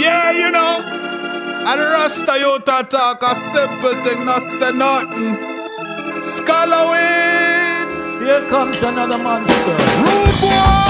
Yeah, you know. And Rasta you to talk a simple thing, not say nothing. Skalloween. Here comes another monster. Rude boy.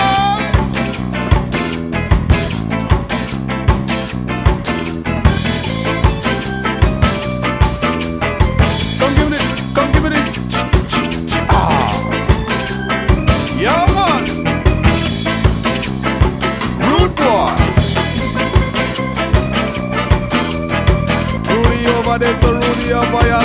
They surround the boy a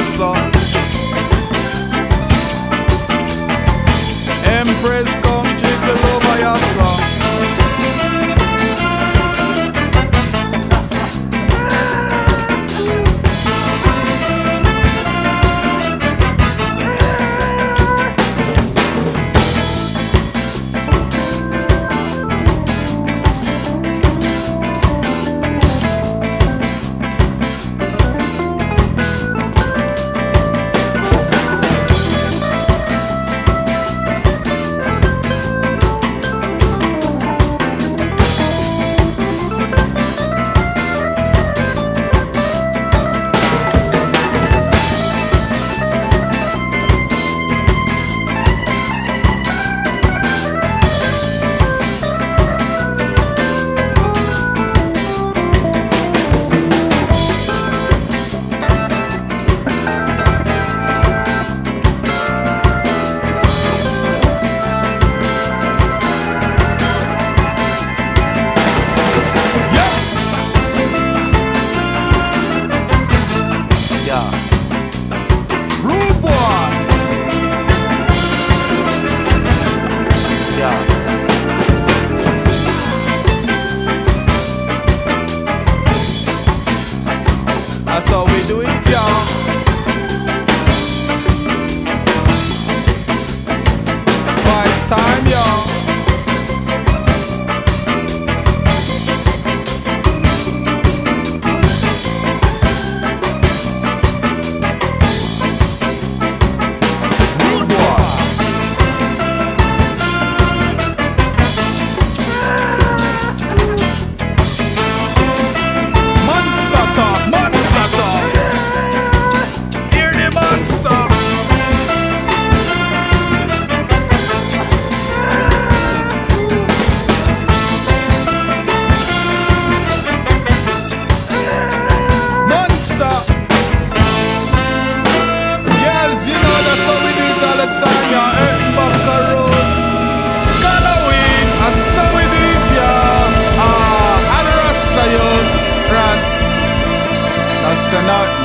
Listen up.